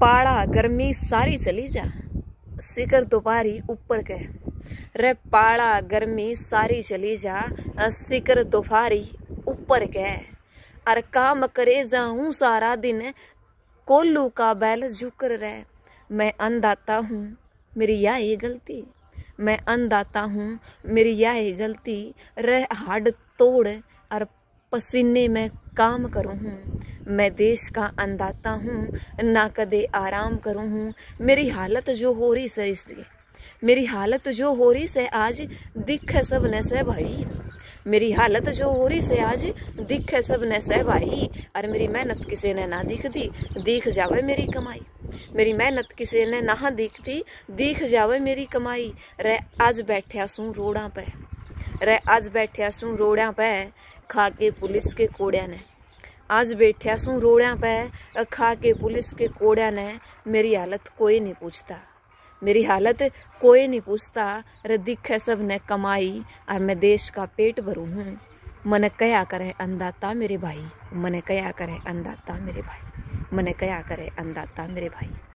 पाड़ा, गर्मी सारी चली जा। सिकर दोपारी ऊपर के रे पाड़ा, गर्मी सारी चली जा। सिकर दोपहरी ऊपर के अर काम करे जाऊँ सारा दिन कोल्लू का बैल झुकर रहे। मैं अंदाता हूँ, मेरी यह गलती। मैं अंदाता हूँ, मेरी यह गलती। रह हाड तोड़ और पसीने में काम करूँ हूँ। मैं देश का अंदाता हूँ, ना कदे आराम करूँ हूँ। मेरी हालत जो हो रही से इसलिए। मेरी हालत जो हो रही से आज दिख है सबने से भाई। मेरी हालत जो हो रही से आज दिख है सबने से भाई। और मेरी मेहनत किसी ने ना दिख दी दिख जावे मेरी कमाई। मेरी मेहनत किसी ने ना दिखती, दिख जावे मेरी कमाई। रे आज बैठा सू रोड़ा पे। रे आज बैठा सू रोड़ा पे। खा के पुलिस के कोड़िया ने। आज बैठे सू रोड़ा पे खा के, पुलिस के कोड़ा ने मेरी हालत कोई नहीं पूछता। मेरी हालत कोई नहीं पूछता रे है सबने कमाई, और मैं देश का पेट भरू हूँ। मन कया करे अंदाता मेरे भाई, मन कया करे अंदाता मेरे भाई, मन कया करे अंदाता मेरे भाई।